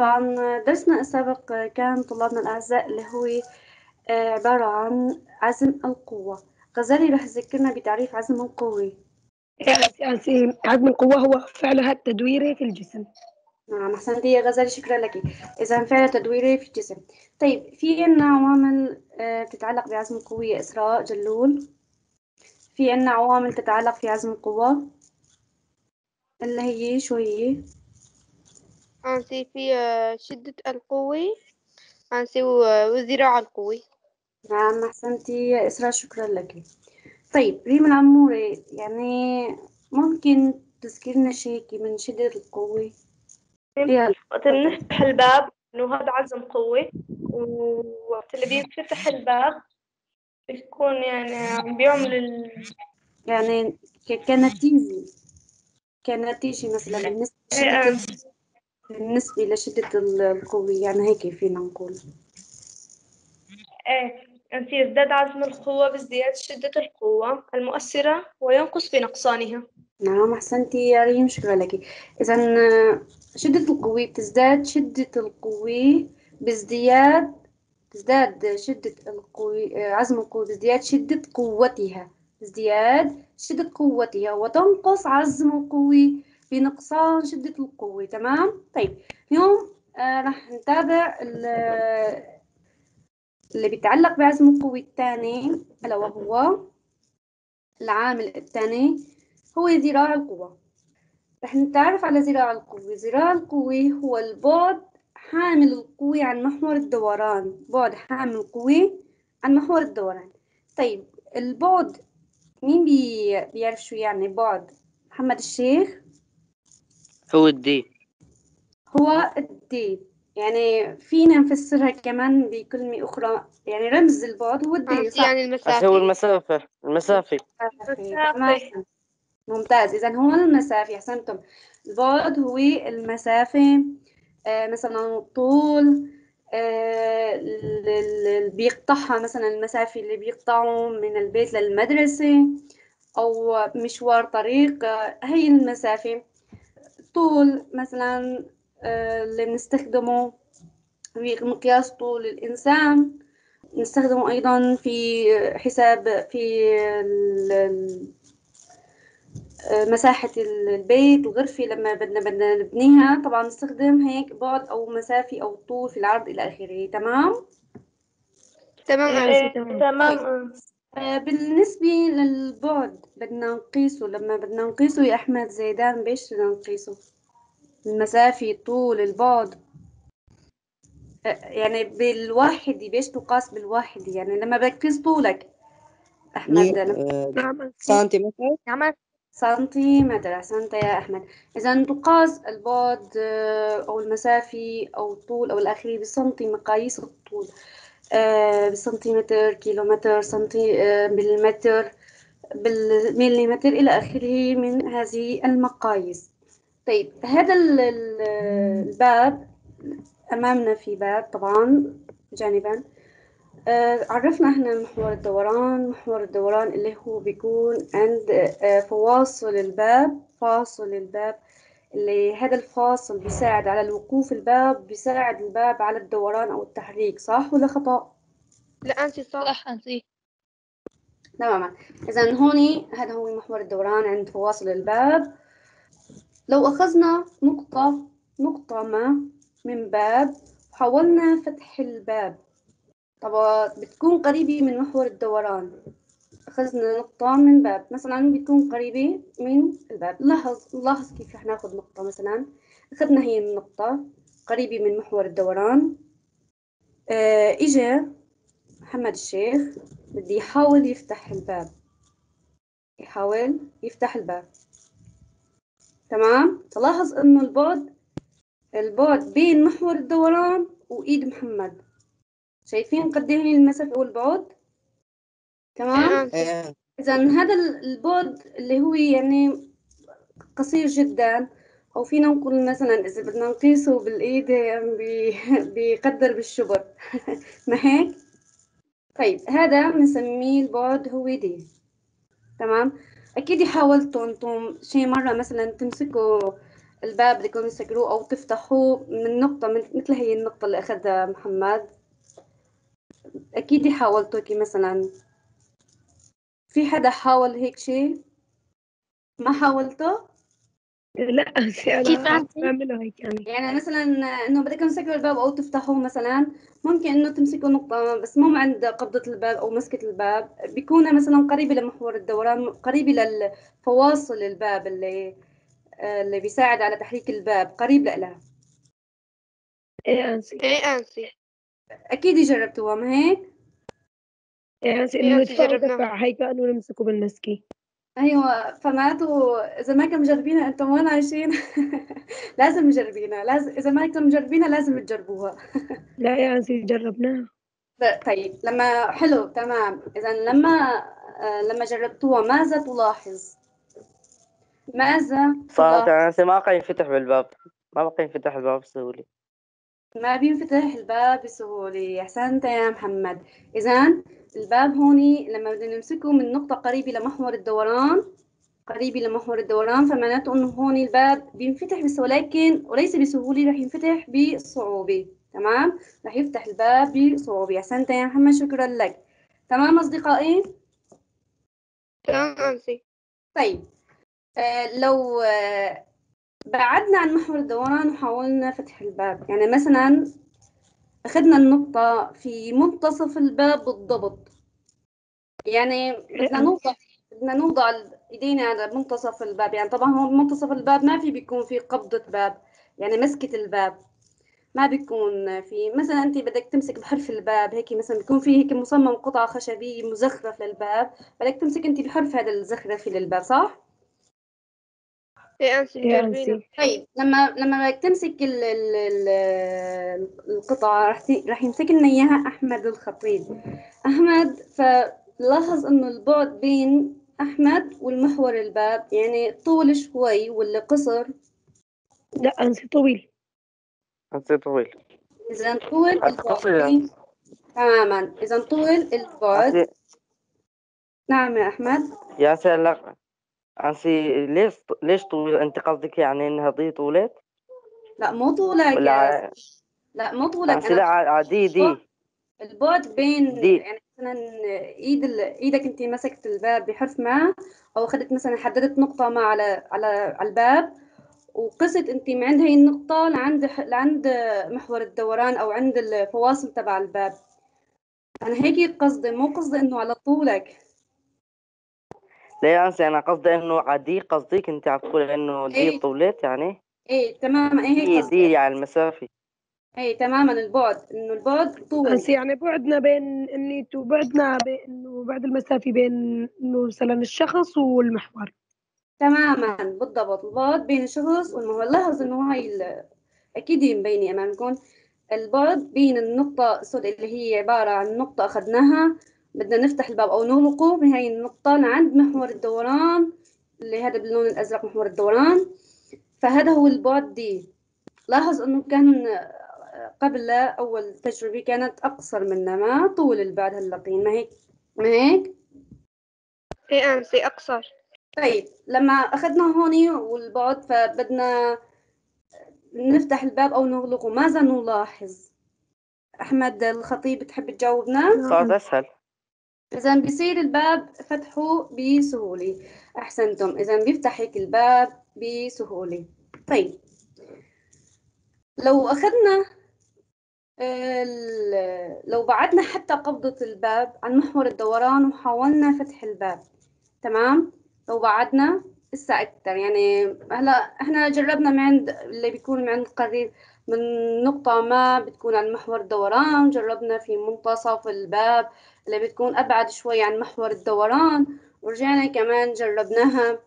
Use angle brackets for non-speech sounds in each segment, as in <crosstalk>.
طبعا درسنا السابق كان طلابنا الأعزاء اللي هو آه، عبارة عن عزم القوة. غزالي رح يذكرنا بتعريف عزم القوة. يعني عزم القوة هو فعلها التدويري في الجسم. نعم أحسنتي يا غزالي شكرا لك. إذا فعل تدويري في الجسم. طيب في عنا عوامل آه، تتعلق بعزم القوة. إسراء جلول. في عنا عوامل تتعلق في عزم القوة اللي هي شو هي؟ أنسي في آه، شدة القوة. أنسي وذراع القوة. نعم أحسنتي يا إسراء شكرا لك. طيب ريم العموري يعني ممكن تذكرنا شيء من شدة القوة؟ يلا وقت بنفتح الباب إنه هذا عزم قوة ووقت اللي بينفتح الباب بيكون يعني عم بيعمل ال... يعني كنتيجة كنتيجة مثلا بالنسبة بالنسبة لشدة ال- القوة يعني هيك فينا نقول. إيه يزداد عزم القوة بازدياد شدة القوة المؤثرة وينقص بنقصانها. نعم أحسنتي يا ريم شكرا لك. إذا شدة القوة بتزداد شدة القوة بازدياد تزداد شدة القوة عزم القوة بازدياد شدة قوتها ازدياد شدة قوتها وتنقص عزم القوة بنقصان شدة القوة تمام؟ طيب اليوم آه رح نتابع ال- اللي بيتعلق بعزم القوة الثاني ألا وهو العامل الثاني هو ذراع القوة. رح نتعرف على ذراع القوة. ذراع القوة هو البعد حامل القوة عن محور الدوران. بعد حامل القوة عن محور الدوران. طيب البعد مين بي... بيعرف شو يعني بعد؟ محمد الشيخ؟ هو ال D هو ال D يعني فينا نفسرها كمان بكلمة أخرى. يعني رمز البعد هو ال D صح؟ يعني هو المسافة المسافة. المسافة. تمام. ممتاز. إذا هو المسافة أحسنتم. البعد هو المسافة. آه مثلا الطول آه ال- ال- اللي بيقطعها مثلا المسافة اللي بيقطعه من البيت للمدرسة أو مشوار طريق. آه هي المسافة. طول مثلا آه اللي بنستخدمه مقياس طول الإنسان. نستخدمه أيضا في حساب في ال- مساحة البيت الغرفة لما بدنا بدنا نبنيها. طبعا نستخدم هيك بعد أو مسافة أو طول في العرض إلى آخره. تمام؟ تمام إيه تمام. آه. آه، بالنسبة للبعد بدنا نقيسه. لما بدنا نقيسه يا أحمد زيدان بيش بدنا نقيسه؟ المسافة طول البعد. آه، يعني بالواحد بيش تقاس بالواحد؟ يعني لما بدك تقيس طولك. أحمد لما نعم سنتيمتر؟ نعم. سنتيمتر أحسنت يا أحمد. إذا تقاس البعد آه، أو المسافة أو الطول أو الآخري بسنتي مقاييس الطول. آه، بسنتيمتر كيلومتر سنتي آه، بالمتر بالمليمتر إلى آخره من هذه المقاييس. طيب هذا ال- ال- الباب أمامنا في باب طبعا جانبا. آه، عرفنا إحنا محور الدوران محور الدوران اللي هو بيكون عند آه، فواصل الباب فاصل الباب اللي هذا الفاصل بيساعد على الوقوف الباب بيساعد الباب على الدوران أو التحريك صح ولا خطأ؟ لا أنسي صح. أنسي تماما. إذا هون هذا هو محور الدوران عند فواصل الباب. لو أخذنا نقطة نقطة ما من باب وحاولنا فتح الباب. طبعا بتكون قريبة من محور الدوران. أخذنا نقطة من باب. مثلا بتكون قريبة من الباب. لاحظ لاحظ كيف رح ناخذ نقطة مثلا. أخذنا هي النقطة. قريبة من محور الدوران. آه إجا محمد الشيخ. بدي يحاول يفتح الباب. يحاول يفتح الباب. تمام؟ تلاحظ إنه البعد البعد بين محور الدوران وإيد محمد. شايفين قد إيه المسافة والبعد؟ تمام؟ أنسي اذا هذا ال- البعد اللي هو يعني قصير جدا. أو فينا نقول مثلا إذا بدنا نقيسه بالإيد يعني بي- <laughs> بيقدر بالشبر. <laughs> ما هيك؟ طيب هذا بنسميه البعد هو دي. تمام؟ أكيد حاولتوا أنتم شي مرة مثلا تمسكوا الباب بدكم تسكروه أو تفتحوه من نقطة من مثل هي النقطة اللي أخذها محمد. أكيد حاولتوا كي مثلا في حدا حاول هيك شيء ما حاولته؟ لا أنسي كيف؟ بعمله هيك يعني. يعني مثلا إنه بدكم تسكروا الباب أو تفتحوه مثلا ممكن إنه تمسكوا نقطة بس مو عند قبضة الباب أو مسكة الباب. بيكون مثلا قريبة لمحور الدوران قريبة للفواصل الباب اللي اللي بيساعد على تحريك الباب قريب لها إيه أنسي. إيه أنسي. أكيد جربتوها ما هيك؟ إيه أنسي إيه إنه. دفع هيك كأنه نمسكه بالمسكي. أيوه فمعناته إذا ما كنتم مجربينها أنتم وين عايشين؟ <laughs> لازم مجربينها لازم إذا ما كنتم مجربينها لازم تجربوها <laughs> لا يا أنسي جربناها. طيب لما حلو تمام. إذا لما آه، لما جربتوها ماذا تلاحظ؟ ماذا صارت؟ يعني ما بقى ينفتح بالباب. ما بقى ينفتح الباب بسهولة ما بينفتح الباب بسهولة. أحسنت يا محمد. إذا الباب هوني لما بدنا نمسكه من نقطة قريبة لمحور الدوران قريبة لمحور الدوران فمعناته إنه هون الباب بينفتح بسهولة لكن وليس بسهولة رح ينفتح بصعوبة. تمام؟ رح يفتح الباب بصعوبة. أحسنت يا محمد شكرا لك. تمام أصدقائي؟ تمام طيب. آه لو آه بعدنا عن محور الدوران وحاولنا فتح الباب. يعني مثلا أخذنا النقطة في منتصف الباب بالضبط. يعني بدنا نوضع بدنا نوضع ايدينا على منتصف الباب. يعني طبعا هو منتصف الباب ما في بيكون في قبضة باب يعني مسكة الباب. ما بيكون في مثلا أنت بدك تمسك بحرف الباب هيك مثلا بيكون في هيك مصمم قطعة خشبية مزخرف للباب. بدك تمسك أنت بحرف هذا الزخرفي للباب صح؟ إيه أنسي طيب لما لما بدك تمسك ال ال ال القطعة رح ت- رح يمسك لنا إياها أحمد الخطيب. أحمد فلاحظ إنه البعد بين أحمد والمحور الباب يعني طول شوي ولا قصر؟ لا أنسي طويل. أنت طويل. إذا طول البعد. بين تماما. إذا طول البعد نعم يا أحمد. يا سلام أنسي ليش ليش طويل أنت قصدك يعني إنها ضي طولت لا مو طولك ولا لا مو طولك. لا عادي دي البعد بين دي. يعني مثلا إيد ال... إيدك أنت مسكت الباب بحرف ما أو اخذت مثلا حددت نقطة ما على على على الباب وقست أنت من عند هي النقطة لعند لعند محور الدوران أو عند الفواصل تبع الباب. أنا هيك قصدي مو قصدي إنه على طولك. لا يا أنسي أنا قصدي إنه عادي قصدك أنت عم تقول إنه دي إيه. طولت يعني؟ إيه تماما إيه هيك دي دي قصدي يعني المسافة. إيه تماما. البعد إنه البعد طول. أنسي يعني بعدنا بين النيت وبعدنا بين إنه بعد المسافة بين إنه مثلا الشخص والمحور. تماما. بالضبط. البعد بين الشخص والمحور. لاحظ إنه هاي ال- أكيد مبينه أمامكم. البعد بين النقطة السوداء اللي هي عبارة عن نقطة أخذناها بدنا نفتح الباب أو نغلقه من هاي النقطة لعند محور الدوران اللي هذا باللون الأزرق محور الدوران. فهذا هو البعد دي. لاحظ إنه كان قبل أول تجربة كانت أقصر منا ما طول البعد هاللقين ما هيك؟ ما هيك؟ إيه أنسي أقصر. طيب لما أخذنا هوني والبعد فبدنا نفتح الباب أو نغلقه. ماذا نلاحظ؟ أحمد الخطيب تحب تجاوبنا؟ صارت أسهل. إذا بيصير الباب فتحه بسهولة. أحسنتم إذا بيفتح هيك الباب بسهولة. طيب لو أخذنا ال- لو بعدنا حتى قبضة الباب عن محور الدوران وحاولنا فتح الباب تمام؟ لو بعدنا لسه أكتر يعني هلا إحنا جربنا من عند اللي بيكون من عند قريب من نقطة ما بتكون عن محور الدوران جربنا في منتصف الباب اللي بتكون أبعد شوي عن محور الدوران ورجعنا كمان جربناها.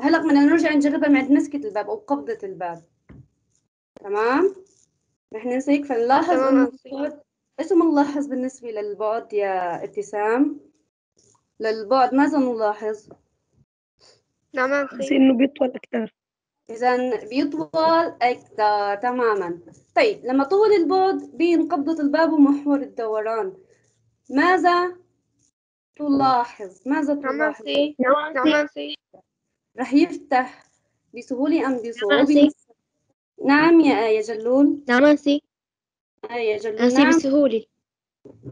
هلا بدنا نرجع نجربها من عند مسكة الباب أو قبضة الباب. تمام؟ رح فنلاحظ إنه أنسي. البعد إيش بنلاحظ بالنسبة للبعد يا ابتسام. للبعد ماذا نلاحظ. نعم أنسي إنه بيطول أكثر إذا بيطول أكثر تماما. طيب لما طول البعد بين قبضة الباب ومحور الدوران. ماذا تلاحظ؟ ماذا نعم تلاحظ؟ نعم أنسي رح يفتح بسهولة أم بصعوبة؟ نانسي نعم يا آية جلول. نعم نانسي آية جلول. نعم. بسهولة.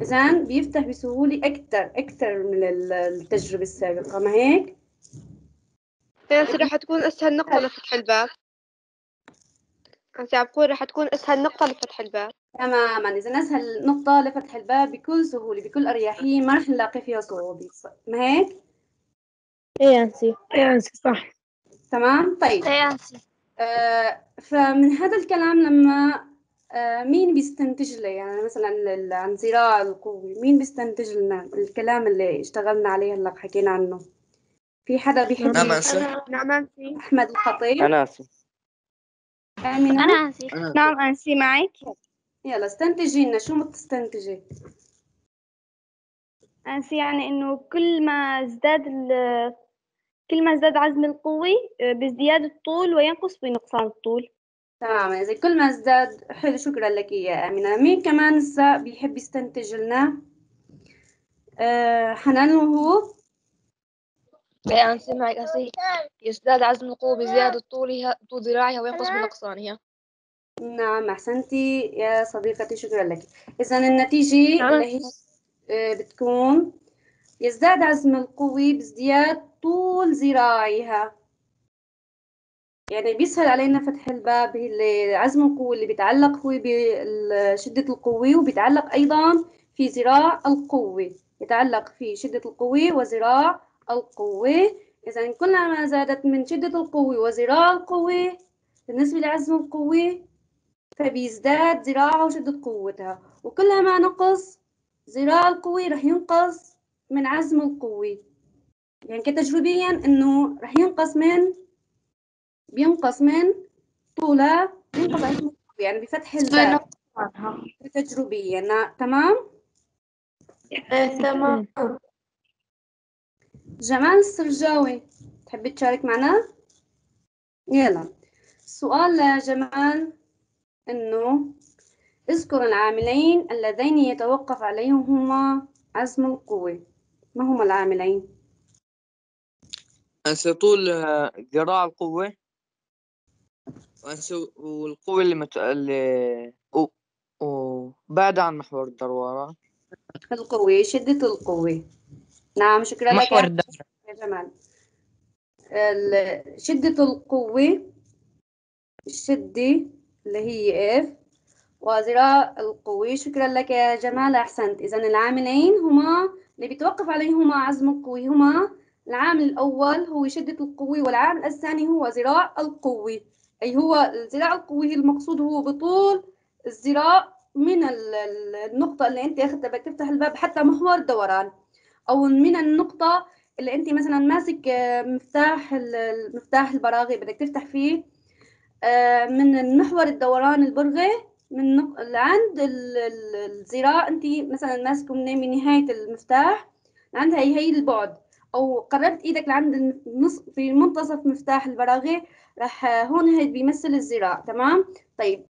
إذن بيفتح بسهولة أكتر أكتر من ال- التجربة السابقة. ما هيك؟ إيه أنسي راح تكون أسهل نقطة لفتح الباب. أنسي عم بقول راح تكون أسهل نقطة لفتح الباب. تماما. إذا أسهل نقطة لفتح الباب بكل سهولة بكل أريحية ما رح نلاقي فيها صعوبة. ما هيك؟ يا أنسي. إيه يا أنسي صح. تمام؟ طيب. يا أنسي. آه فمن هذا الكلام لما آه مين بيستنتج لي؟ يعني مثلا ال- عن ذراع القوة مين بيستنتج لنا؟ الكلام اللي اشتغلنا عليه هلأ حكينا عنه. في حدا بيحب نعم؟ أنسي نعم أنسي أحمد الخطيب. أنا آسف. آمنة. أنا انسي أنا نعم أنسي معك؟ يلا استنتجي لنا. شو بتستنتجي أنسي يعني إنه كل ما ازداد ال- كل ما ازداد عزم القوي آه، بازدياد الطول وينقص بنقصان الطول. تمام. إذا كل ما ازداد حلو شكرا لك يا آمنة. مين كمان بيحب يستنتج لنا؟ آه حنان وهو؟ إيه انسي معك انسي يزداد عزم القوة بزيادة طولها طول ذراعها وينقص بنقصانها نعم أحسنتي يا صديقتي شكرا لك. إذا النتيجة نعم. اللي هي آه، بتكون يزداد عزم القوة بازدياد طول ذراعها. يعني بيسهل علينا فتح الباب اللي عزم القوة اللي بيتعلق هو بشدة القوة وبيتعلق أيضا في ذراع القوة. يتعلق في شدة القوة وذراع القوة. إذا كلما زادت من شدة القوة وذراع القوة بالنسبة لعزم القوة فبيزداد ذراعها وشدة قوتها. وكلما نقص ذراع القوة رح ينقص من عزم القوة. يعني كتجريبيا إنه رح ينقص من بينقص من طولها بينقص عزم القوة. يعني بفتح الباب تجريبيا تمام؟ إيه تمام. جمال السرجاوي تحبي تشارك معنا؟ يلا. السؤال لجمال إنه اذكر العاملين اللذين يتوقف عليهما عزم القوة. ما هما العاملين؟ طول آه، ذراع القوة. وأنسي والقوة اللي, مت... اللي... و... وبعد عن محور الدوران القوة شدة القوة. نعم شكرا لك يا جمال. ال- شدة القوة الشدة اللي هي F وذراع القوة. شكرا لك يا جمال أحسنت. إذا العاملين هما اللي بيتوقف عليهما عزم القوة هما. العامل الأول هو شدة القوة والعامل الثاني هو ذراع القوة. أي هو ذراع القوة المقصود هو بطول الذراع من ال- ال- النقطة اللي أنت أخذتها بدك تفتح الباب حتى محور دوران. أو من النقطة اللي أنت مثلا ماسك آه، مفتاح المفتاح البراغي بدك تفتح فيه آه، من المحور الدوران البرغي من. عند ال- ال- الذراع أنت مثلا ماسكه من نهاية المفتاح لعند هي هي البعد أو قربت إيدك لعند النص في منتصف مفتاح البراغي راح هون هي بيمثل الذراع تمام طيب